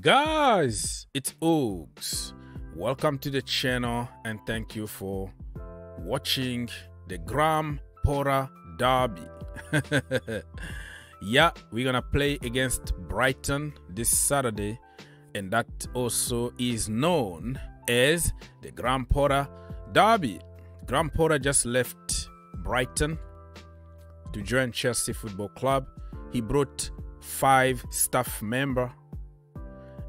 Guys, it's Oaks. Welcome to the channel and thank you for watching the Graham Potter Derby. yeah, we're gonna play against Brighton this Saturday, and that also is known as the Graham Potter Derby. Graham Potter just left Brighton to join Chelsea Football Club. He brought five staff member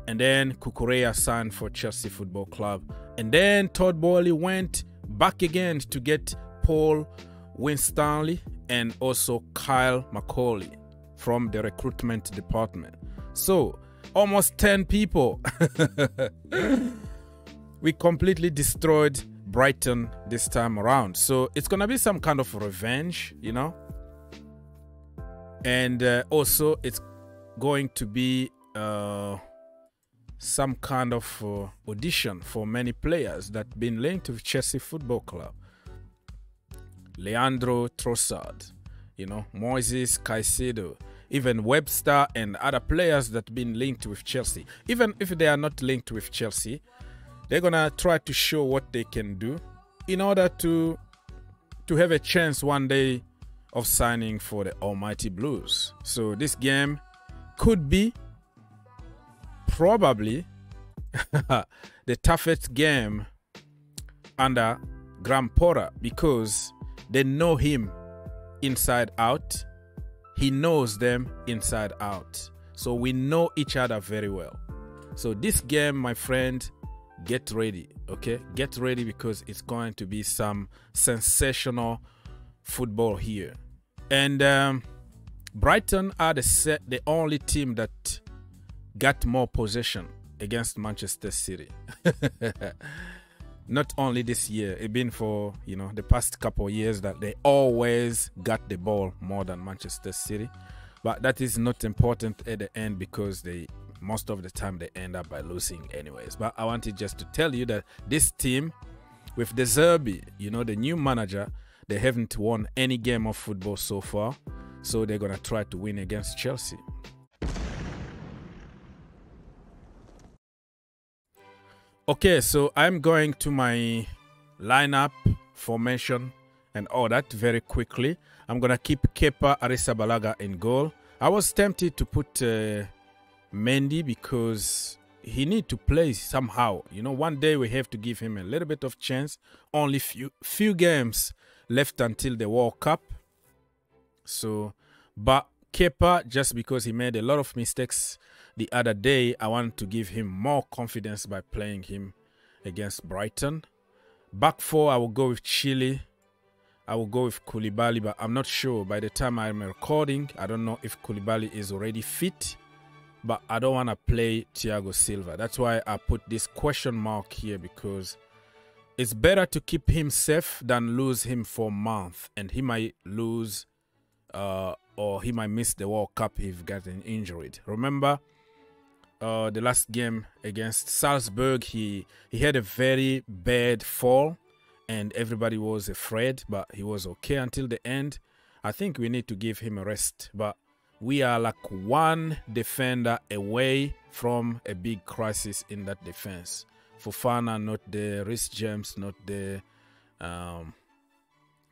and then Cucurella signed for Chelsea Football Club. And then Todd Boehly went back again to get Paul Winstanley and also Kyle Macaulay from the recruitment department. So, almost 10 people. we completely destroyed Brighton this time around. So, it's going to be some kind of revenge, you know. And uh, also, it's going to be. Uh, some kind of uh, audition for many players that been linked with Chelsea Football Club. Leandro Trossard, you know, Moises Caicedo, even Webster and other players that been linked with Chelsea. Even if they are not linked with Chelsea, they're gonna try to show what they can do in order to to have a chance one day of signing for the Almighty Blues. So this game could be probably the toughest game under Graham Potter because they know him inside out. He knows them inside out. So we know each other very well. So this game, my friend, get ready, okay? Get ready because it's going to be some sensational football here. And um, Brighton are the the only team that got more possession against Manchester City. Not only this year, it's been for you know the past couple years that they always got the ball more than Manchester City, but that is not important at the end because they most of the time they end up by losing anyways. But I wanted just to tell you that this team with De Zerbi, you know the new manager, they haven't won any game of football so far, so they're gonna try to win against Chelsea. Okay, so I'm going to my lineup formation and all that very quickly. I'm gonna keep Kepa Arrizabalaga in goal. I was tempted to put uh, Mendy because he need to play somehow. You know, one day we have to give him a little bit of chance. Only few few games left until the World Cup. So, but Kepa, just because he made a lot of mistakes the other day, I want to give him more confidence by playing him against Brighton. Back four, I will go with Chile. I will go with Koulibaly, but I'm not sure. By the time I'm recording, I don't know if Koulibaly is already fit. But I don't want to play Thiago Silva. That's why I put this question mark here because it's better to keep him safe than lose him for a month. And he might lose uh, or he might miss the World Cup if getting injured. Remember, uh, the last game against Salzburg, he he had a very bad fall, and everybody was afraid, but he was okay until the end. I think we need to give him a rest, but we are like one defender away from a big crisis in that defense. Fofana, not the Reece James, not the um,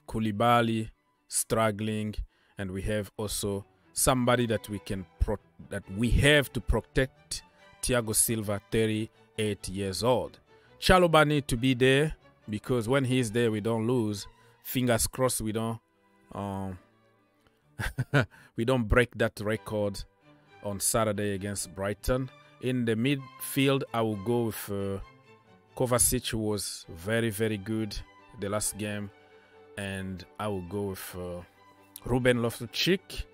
Koulibaly struggling, and we have also somebody that we can pro- that we have to protect Thiago Silva 38 years old. Chalobah need to be there because when he's there we don't lose. Fingers crossed we don't um, we don't break that record on Saturday against Brighton. In the midfield I will go with uh, Kovacic who was very very good the last game. And I will go with uh, Ruben Loftus-Cheek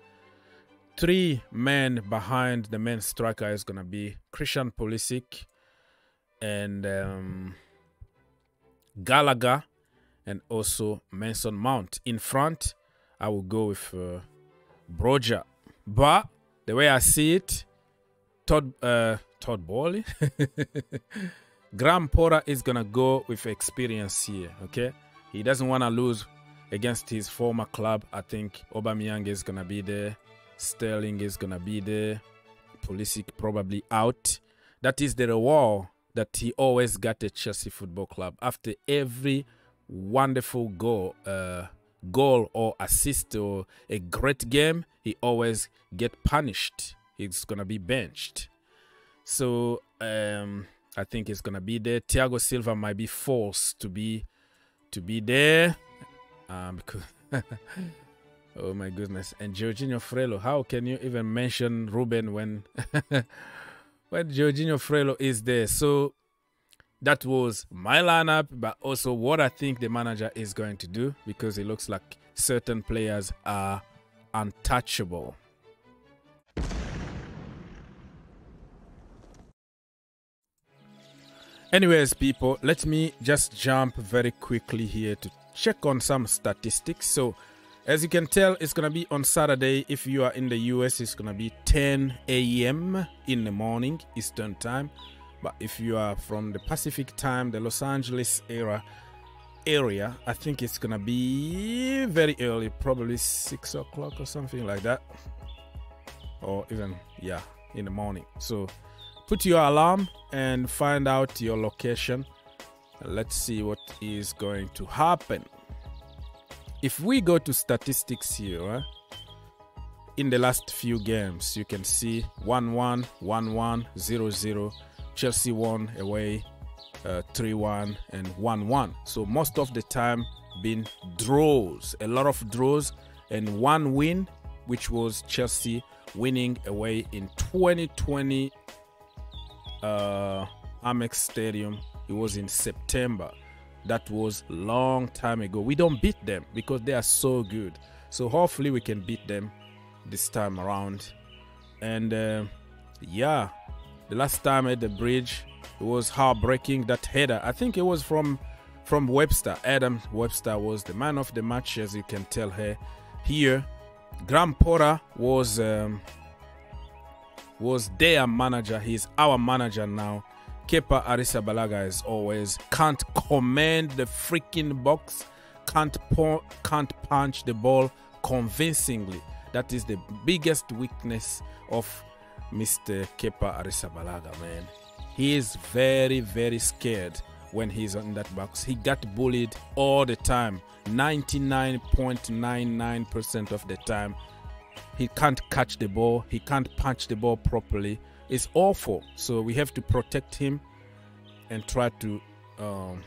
three men behind the main striker is gonna be Christian Pulisic and um, Gallagher and also Mason Mount. In front, I will go with uh, Broja. But the way I see it, Todd uh, Todd Boehly, Graham Potter is gonna go with experience here. Okay, he doesn't want to lose against his former club. I think Aubameyang is gonna be there. Sterling is gonna be there. Pulisic probably out. That is the reward that he always got at Chelsea Football Club after every wonderful goal, uh, goal or assist or a great game. He always get punished. He's gonna be benched. So um, I think he's gonna be there. Thiago Silva might be forced to be to be there um, because oh my goodness. And Jorginho Frello, how can you even mention Ruben when when Jorginho Frello is there? So that was my lineup, but also what I think the manager is going to do because it looks like certain players are untouchable. Anyways, people, let me just jump very quickly here to check on some statistics. So, as you can tell, it's gonna be on Saturday. If you are in the US, it's gonna be 10 a.m. in the morning Eastern time. But if you are from the Pacific time, the Los Angeles era area, I think it's gonna be very early, probably six o'clock or something like that, or even yeah, in the morning. So put your alarm and find out your location. Let's see what is going to happen. If we go to statistics here, in the last few games, you can see 1 1, 1 1, 0 0. Chelsea won away uh, 3 1 and 1 1. So, most of the time, been draws, a lot of draws, and one win, which was Chelsea winning away in 2020 uh, Amex Stadium. It was in September. That was long time ago. We don't beat them because they are so good. So hopefully we can beat them this time around. And uh, yeah, the last time at the bridge, it was heartbreaking. That header, I think it was from from Webster. Adam Webster was the man of the match, as you can tell here. Here, Graham Potter was um, was their manager. He's our manager now. Kepa Arrizabalaga, as always, can't command the freaking box, can't can't punch the ball convincingly. That is the biggest weakness of Mr. Kepa Arrizabalaga, man. He is very, very scared when he's on that box. He got bullied all the time, 99.99% of the time. He can't catch the ball, he can't punch the ball properly. It's awful. So we have to protect him and try to um,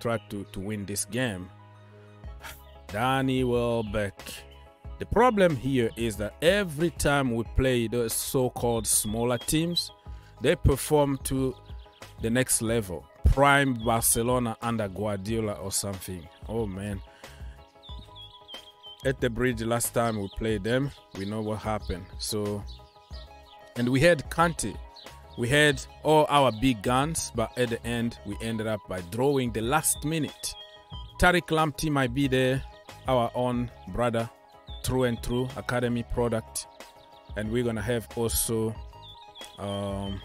try to, to win this game. Danny Welbeck. The problem here is that every time we play those so-called smaller teams, they perform to the next level. Prime Barcelona under Guardiola or something. Oh man. At the bridge last time we played them, we know what happened. So and we had Kante. We had all our big guns, but at the end we ended up by drawing the last minute. Tariq Lamptey might be there, our own brother, through and through, academy product. And we're gonna have also um,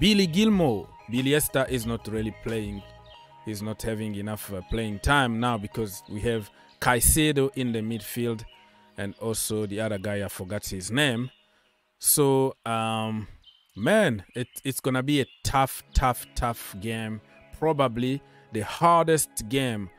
Billy Gilmour. Billy Esther is not really playing. He's not having enough uh, playing time now because we have Caicedo in the midfield and also the other guy, I forgot his name. So, um, man, it, it's gonna be a tough, tough, tough game. Probably the hardest game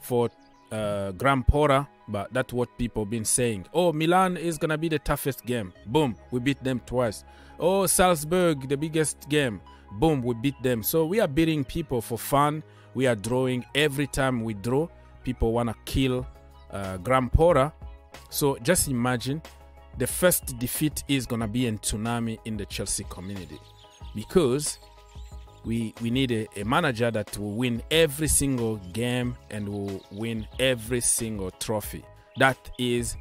for uh, Graham Potter, but that's what people been saying. Oh, Milan is gonna be the toughest game. Boom, we beat them twice. Oh, Salzburg, the biggest game. Boom, we beat them. So we are beating people for fun. We are drawing every time we draw. People wanna kill uh, Graham Potter. So just imagine the first defeat is gonna be a tsunami in the Chelsea community because we we need a, a, manager that will win every single game and will win every single trophy. That is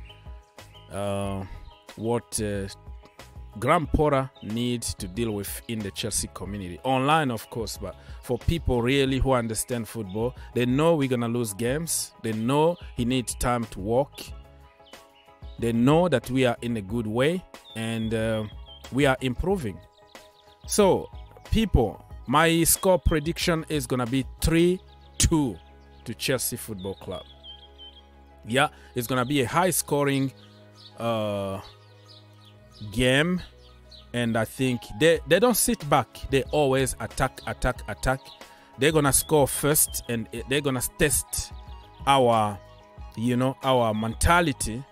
uh, what uh, Graham Potter needs to deal with in the Chelsea community. Online, of course, but for people really who understand football, they know we're gonna lose games. They know he needs time to work they know that we are in a good way and uh, we are improving. So, people, my score prediction is going to be 3 2 to Chelsea Football Club. Yeah, it's going to be a high scoring uh, game. and I think they they don't sit back. They always attack, attack, attack. They're gonna score first, and they're gonna test our, you know, our mentality.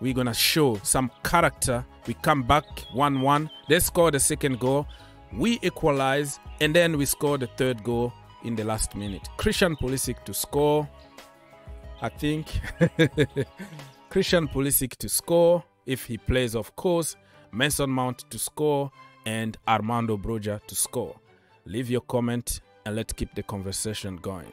We're gonna show some character. We come back one-one. They score the second goal. We equalize, and then we score the third goal in the last minute. Christian Pulisic to score. I think Christian Pulisic to score if he plays, of course. Mason Mount to score and Armando Broja to score. Leave your comment and let's keep the conversation going.